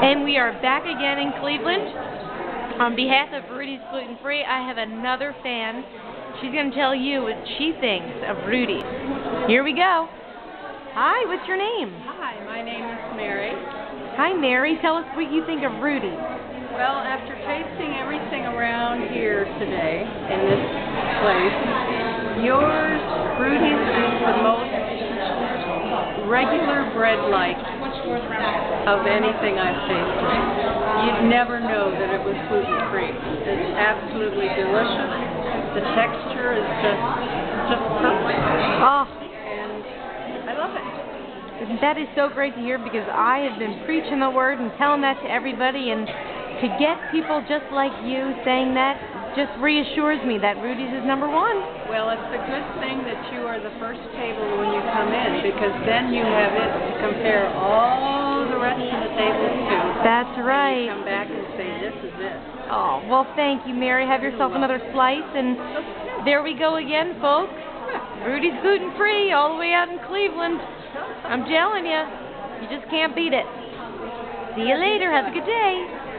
And we are back again in Cleveland. On behalf of Rudi's Gluten Free, I have another fan. She's going to tell you what she thinks of Rudi's. Here we go. Hi, what's your name? Hi, my name is Mary. Hi, Mary. Tell us what you think of Rudi's. Well, after tasting everything around here today in this place, yours, Rudi's, is the most regular bread-like of anything I've tasted. You'd never know that it was gluten-free. It's absolutely delicious. The texture is just just perfect, Oh, and I love it. that is so great to hear because I have been preaching the word and telling that to everybody and to get people just like you saying that just reassures me that Rudi's is number one. Well, it's a good thing that you are the first table when you come in because then you have it to compare all the rest of the tables to. That's right. come back and say, this is it. Oh, well, thank you, Mary. Have yourself another slice. And there we go again, folks. Rudi's gluten free all the way out in Cleveland. I'm telling you, you just can't beat it. See you later. Have a good day.